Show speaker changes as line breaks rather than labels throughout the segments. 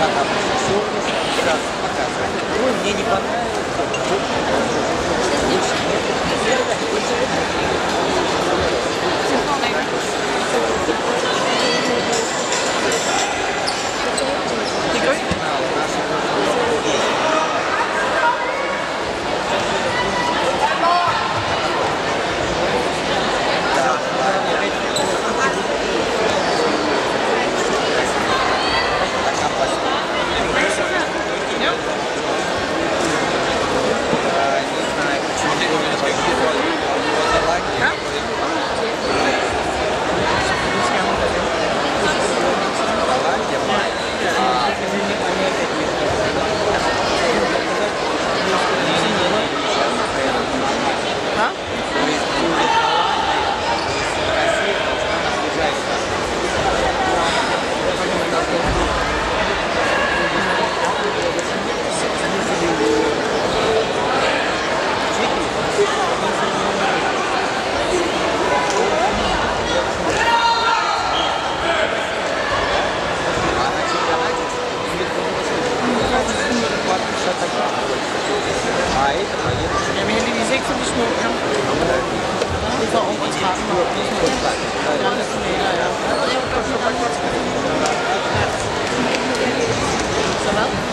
она
все показывает. Ой, мне
не
понравилось. Hello?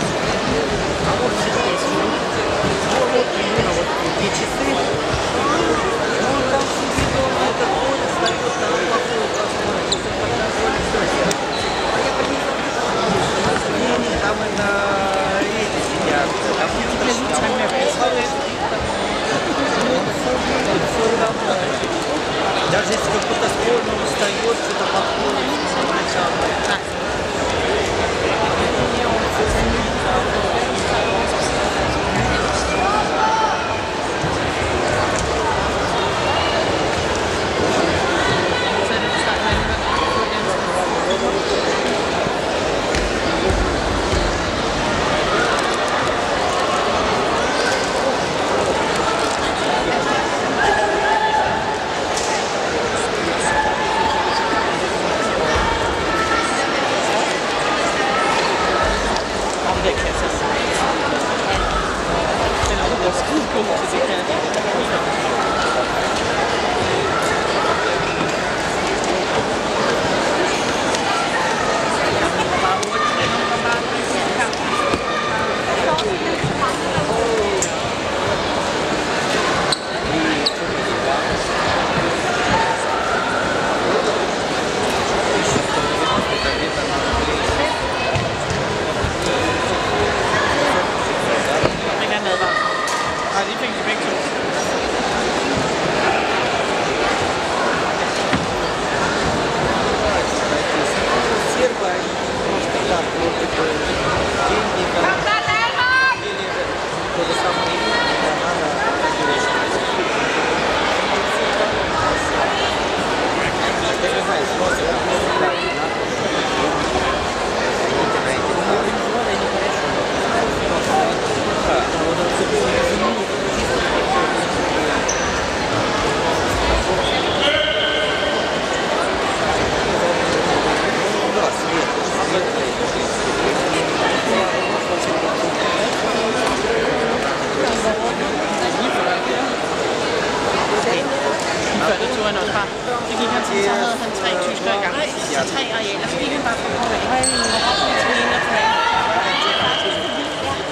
Så tre arealer. Gik han bare fra Korea. Og op med træne og.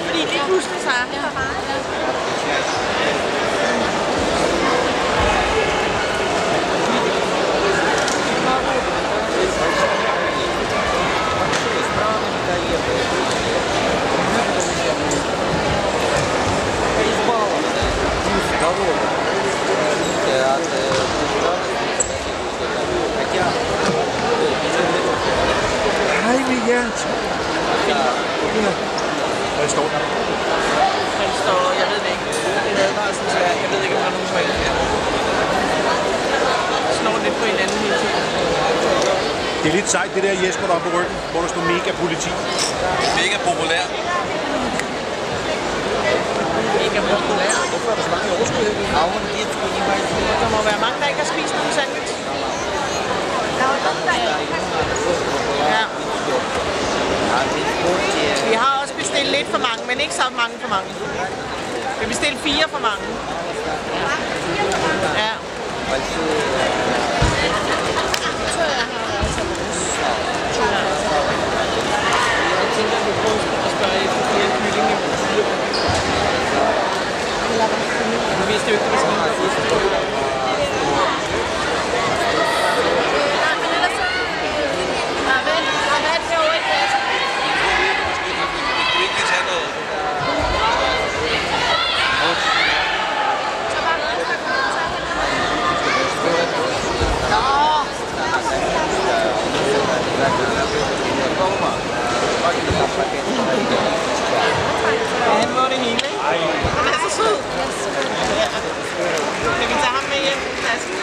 Fordi det pludselig så er der bare.
Hvad står der?
Den står, jeg ved det ikke. Det er bare sådan, jeg, ved ikke, om der er nogen forældre her. Slår lidt på hinanden hele tiden.
Det er lidt sejt, det der Jesper, der er på ryggen, hvor der står mega politi.
Mega populær.
Mega populær.
Hvorfor er der så mange overskud her? Averne, de er
Der må være mange, der ikke har spist nogen sandwich. Lidt for mange, men ikke så mange for mange. Vi bestilte fire for mange. Ja.
Jeg tænker, at vi prøver at spørge efter flere kyllinge. Vi vidste jo ikke,
Ja, han må det hele, ikke? Han er så sød. Ja. Kan vi tage ham med hjem i tasken?